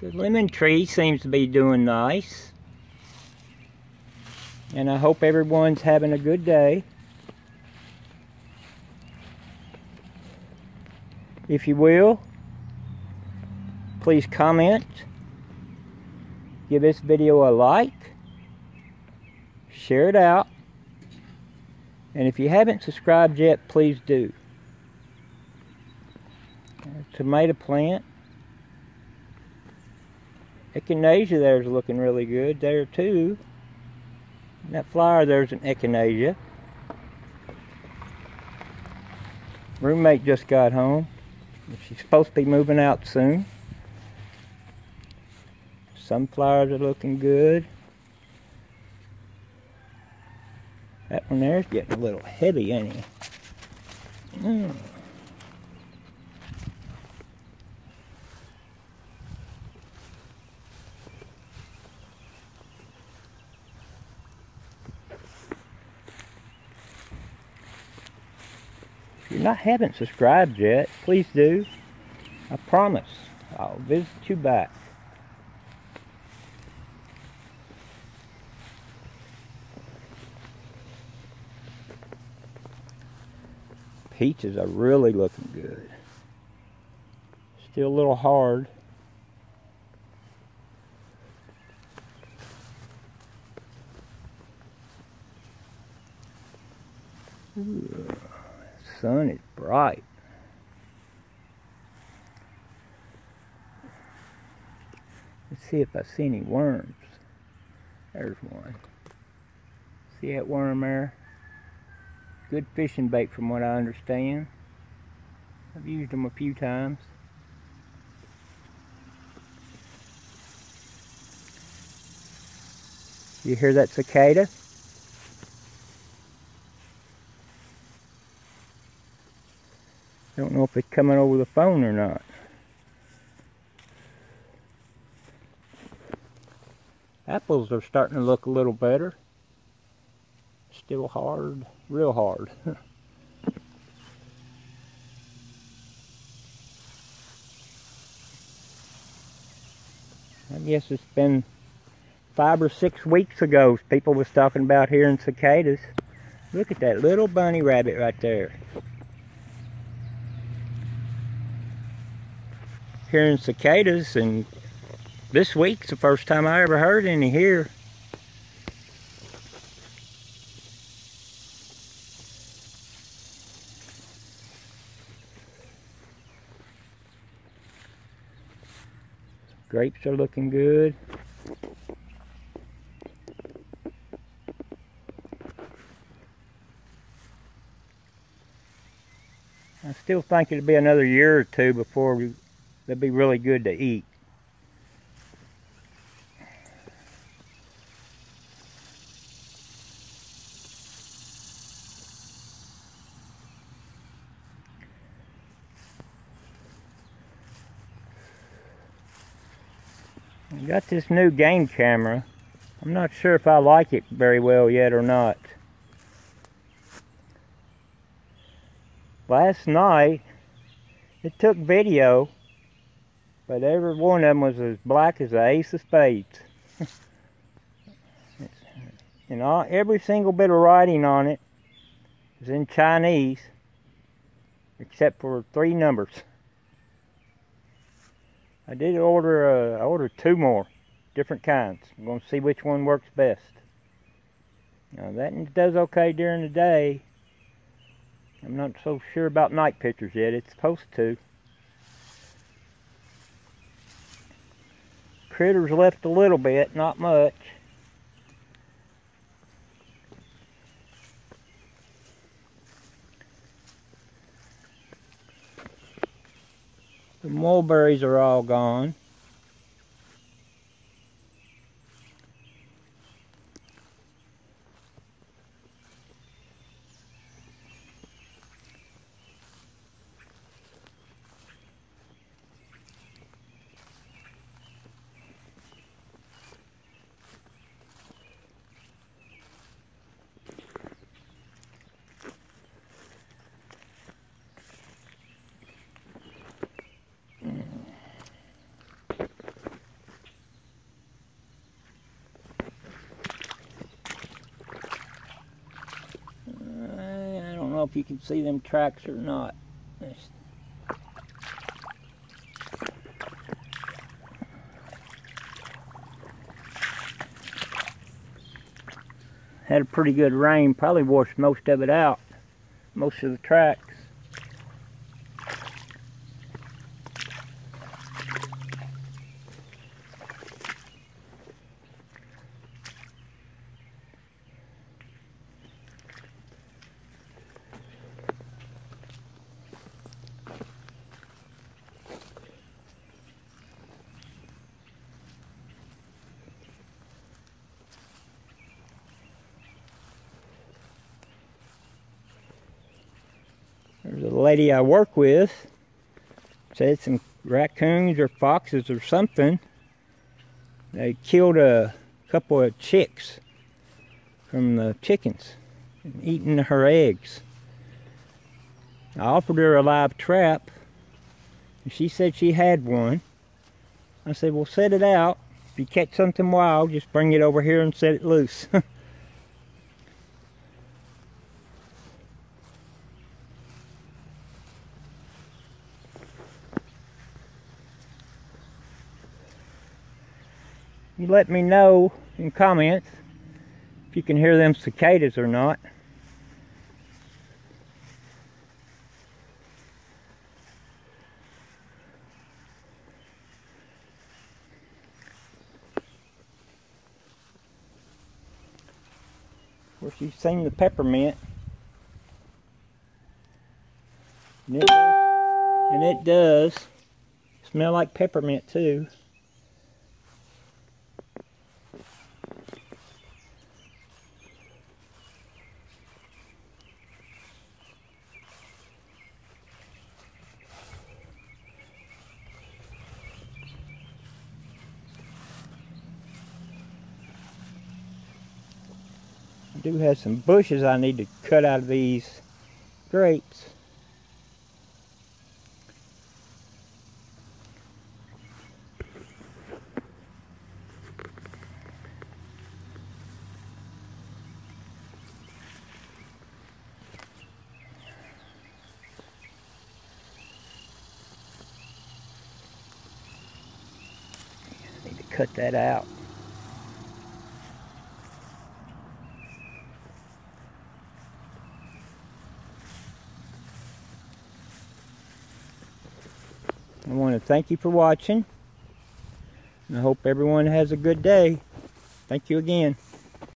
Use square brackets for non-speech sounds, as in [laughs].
The lemon tree seems to be doing nice. And I hope everyone's having a good day. If you will, please comment, give this video a like, share it out, and if you haven't subscribed yet, please do. Tomato plant. Echinacea there's looking really good there too. And that flower there's an echinacea. Roommate just got home. She's supposed to be moving out soon. Sunflowers are looking good. That one there's getting a little heavy, ain't he? Mm. Not haven't subscribed yet, please do. I promise I'll visit you back. Peaches are really looking good. Still a little hard. Sun is bright. Let's see if I see any worms. There's one. See that worm there? Good fishing bait from what I understand. I've used them a few times. You hear that cicada? Don't know if it's coming over the phone or not. Apples are starting to look a little better. Still hard, real hard. [laughs] I guess it's been five or six weeks ago people was talking about hearing cicadas. Look at that little bunny rabbit right there. Hearing cicadas and this week's the first time I ever heard any here. Grapes are looking good. I still think it'll be another year or two before we They'd be really good to eat. I got this new game camera. I'm not sure if I like it very well yet or not. Last night, it took video but every one of them was as black as the ace of spades. [laughs] and all, every single bit of writing on it is in Chinese, except for three numbers. I did order, uh, I ordered two more different kinds. I'm going to see which one works best. Now that does okay during the day. I'm not so sure about night pictures yet. It's supposed to. Critters left a little bit, not much. The mulberries are all gone. If you can see them tracks or not. Had a pretty good rain, probably washed most of it out, most of the tracks. There's a lady I work with said some raccoons or foxes or something. They killed a couple of chicks from the chickens and eaten her eggs. I offered her a live trap and she said she had one. I said, well set it out. If you catch something wild, just bring it over here and set it loose. [laughs] You let me know in comments if you can hear them cicadas or not. Of course, you've seen the peppermint. And it and it does smell like peppermint too. I do have some bushes I need to cut out of these grapes. Need to cut that out. I want to thank you for watching. And I hope everyone has a good day. Thank you again.